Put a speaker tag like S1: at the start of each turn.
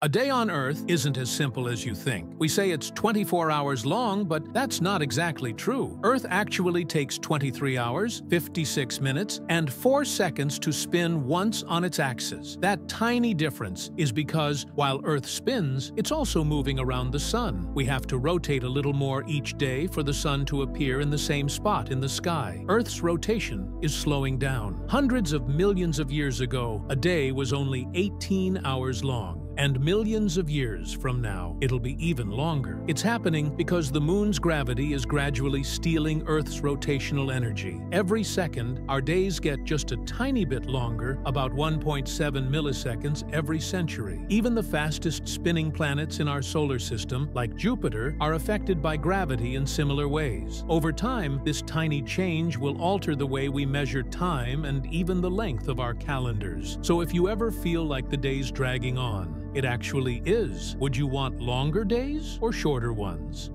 S1: A day on Earth isn't as simple as you think. We say it's 24 hours long, but that's not exactly true. Earth actually takes 23 hours, 56 minutes, and 4 seconds to spin once on its axis. That tiny difference is because while Earth spins, it's also moving around the Sun. We have to rotate a little more each day for the Sun to appear in the same spot in the sky. Earth's rotation is slowing down. Hundreds of millions of years ago, a day was only 18 hours long. And millions of years from now, it'll be even longer. It's happening because the moon's gravity is gradually stealing Earth's rotational energy. Every second, our days get just a tiny bit longer, about 1.7 milliseconds every century. Even the fastest spinning planets in our solar system, like Jupiter, are affected by gravity in similar ways. Over time, this tiny change will alter the way we measure time and even the length of our calendars. So if you ever feel like the day's dragging on, it actually is. Would you want longer days or shorter ones?